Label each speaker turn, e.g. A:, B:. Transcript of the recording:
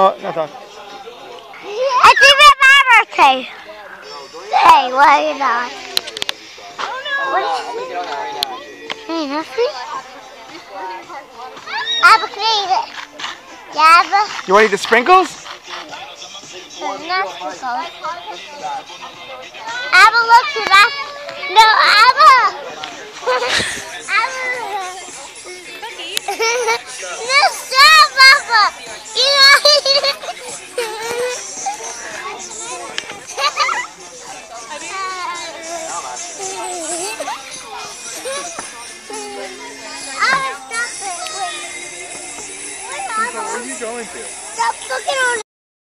A: Oh, no.
B: It's even my birthday. Hey, what are you doing? What is Hey, nothing? Abba, can I eat it? Yeah, Abba.
A: You want to eat the sprinkles?
B: No sprinkles. Abba, look to that. No. Abba. no,
A: Where are you going to?
B: Stop looking on